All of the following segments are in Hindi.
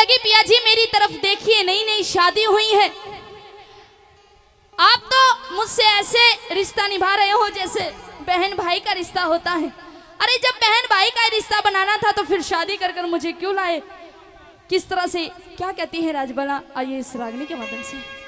लगी, पिया जी, मेरी तरफ़ देखिए नई नई शादी हुई है। आप तो मुझसे ऐसे रिश्ता निभा रहे हो जैसे बहन भाई का रिश्ता होता है। अरे, जब बहन भाई का रिश्ता बनाना था तो फिर शादी कर कर मुझे क्यों लाए? किस तरह से, क्या कहती है राजबला? आइए इस रागनी के माध्यम से।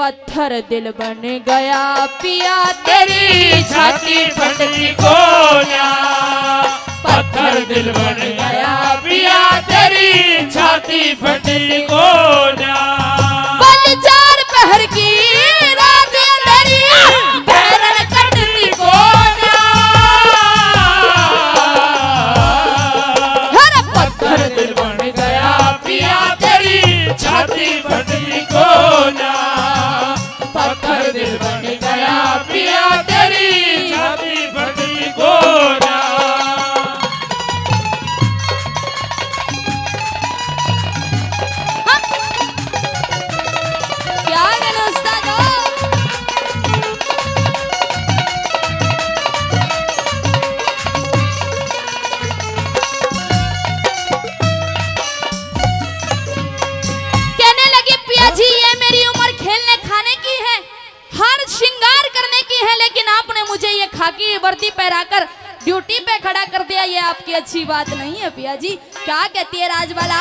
पत्थर दिल बन गया पिया तेरी छाती फटती गोलिया। पत्थर दिल बन गया पिया तेरी छाती फटली कोन्या आपने मुझे ये खाकी वर्दी पहराकर ड्यूटी पे खड़ा कर दिया, ये आपकी अच्छी बात नहीं है पिया जी क्या कहती है राजबाला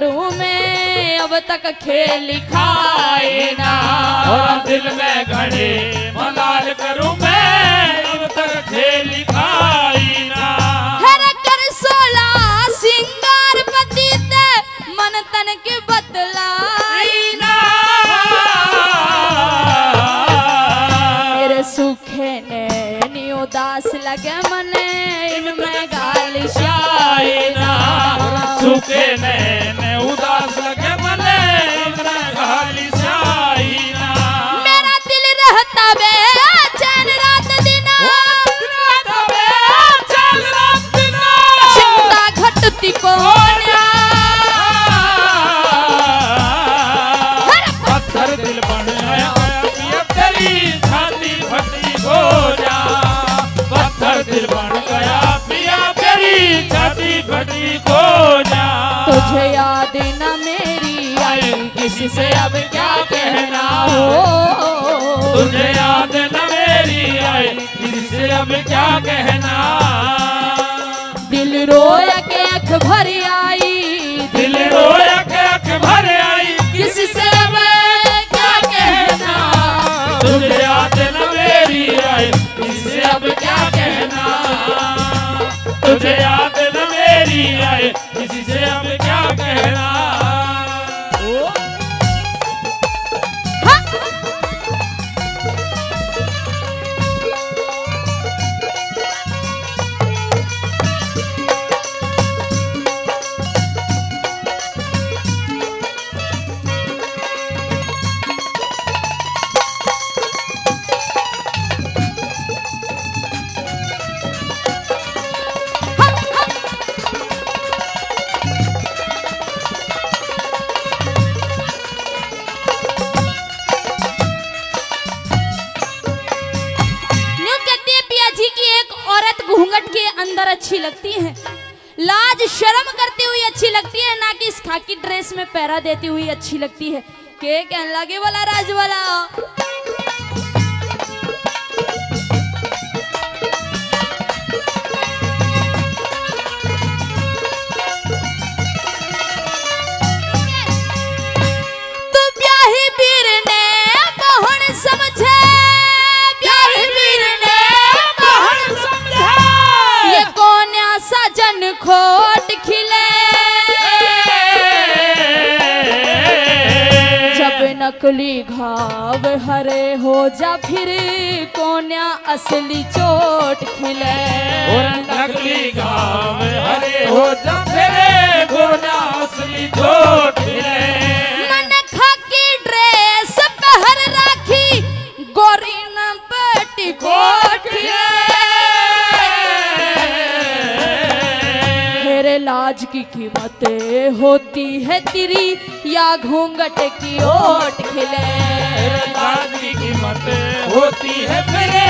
करूँ मैं अब तक खेल खाए ना। और दिल में घड़े मलाल करूँ मैं अब तक खेल खाए ना। हर कर सोला सिंगार पति मन तन के बतलाई ने उदास लगे मने इनमें गाल आई ना सूखे नैन उदास लगे आई से अब क्या कहना? हो तुझे याद न मेरी आई किसी से अब क्या कहना? दिल रोया के अख भरी आई लगती है ना कि इस खाकी ड्रेस में पहरा देती हुई अच्छी लगती है। के कहने लगे वाला, राज वाला। नकली घाव हरे हो जा फिर कोन्या असली चोट खिले। और नकली गाँव हरे हो जा मेरे गोना असली चोट मिले मन खाकी ड्रेस पहर राखी गोरी न पेटी कोट तेरे लाज की कीमत होती है तेरी या घूंघट की ओट खिले। की मत होती है मेरे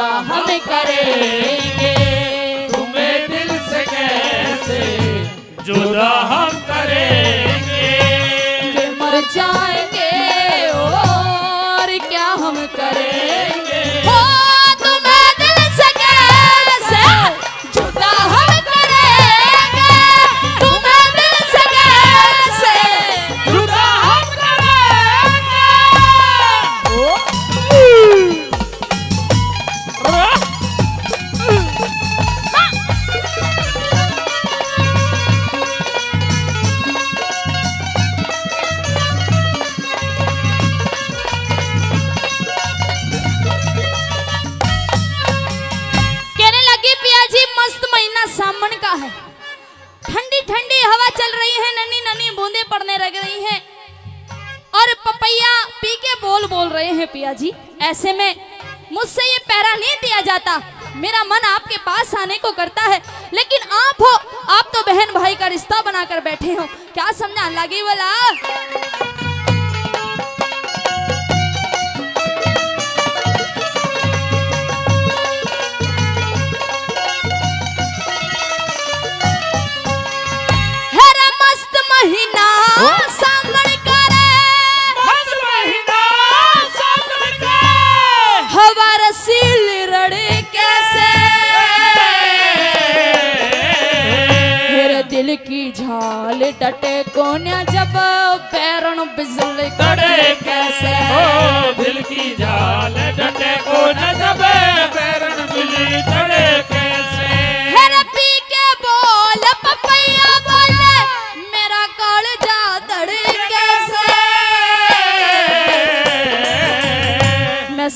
जुदा हम करेंगे। तुम्हें दिल से कैसे जुदा हम करेंगे? मर जाएँगे और क्या हम करेंगे हवा चल रही है, नन्ही नन्ही बूंदे पड़ने लग रही हैं। और पपैया पी के बोल बोल रहे हैं पिया जी, ऐसे में मुझसे ये पैरा नहीं दिया जाता। मेरा मन आपके पास आने को करता है, लेकिन आप हो, आप तो बहन भाई का रिश्ता बनाकर बैठे हो। क्या समझा लगी वाला? दिल की झाल टटे कोन्या जब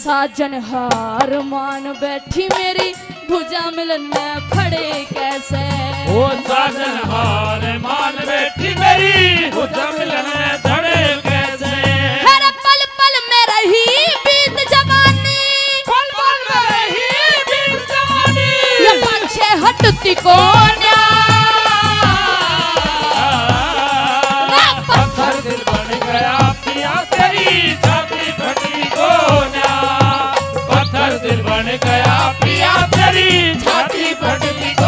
साजन हार मान बैठी मेरी भुजा मिलने फड़े कैसे? वो साजन हार मान बैठी मेरी भुजा मिलन में धड़े कैसे? हर पल पल में रही बीत जवानी। पल पल में रही बीत जवानी। ये पीछे हटती कोन्या पिया तेरी छाती फटी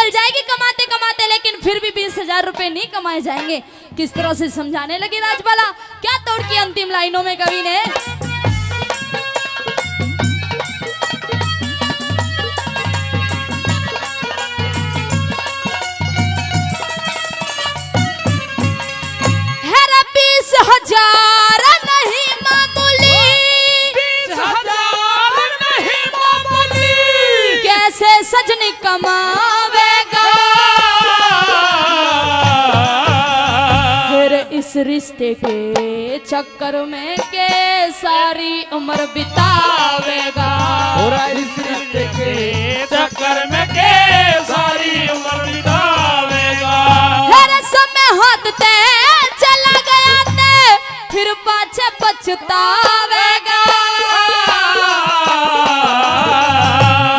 निकल जाएगी कमाते कमाते, लेकिन फिर भी बीस हज़ार रुपए नहीं कमाए जाएँगे। किस तरह से समझाने लगे राजबाला? क्या तोड़ की अंतिम लाइनों में कवि ने? रिश्ते के चक्कर में के सारी उम्र बितावेगा। और इस रिश्ते के चक्कर में के सारी उम्र बितावेगा। हर समय हाथ ते चला गया ते फिर पाछे पछतावेगा।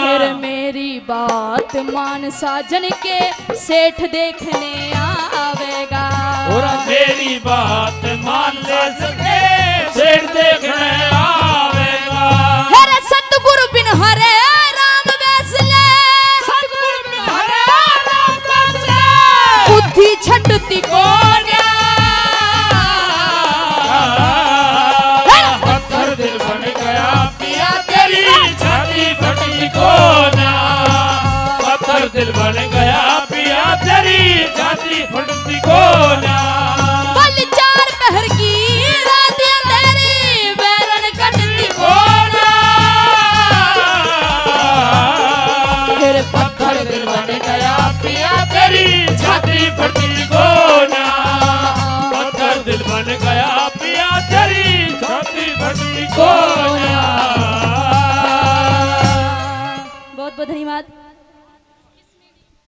फिर मेरी बात मान साजन के सेठ देखने आवेगा मेरी बात मान ले सके सेठ देखने आवेगा। हरे सतगुरु बिन हरे राम बैसले बुद्धि छटती